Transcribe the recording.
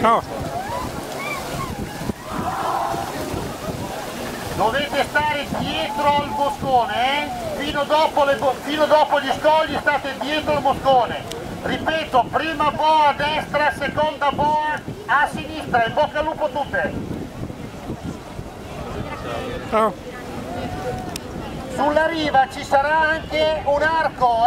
No. Dovete stare dietro al boscone, eh? fino, dopo le fino dopo gli scogli state dietro il boscone. Ripeto, prima boa a destra, seconda boa a sinistra, in bocca al lupo tutte. No. Sulla riva ci sarà anche un arco,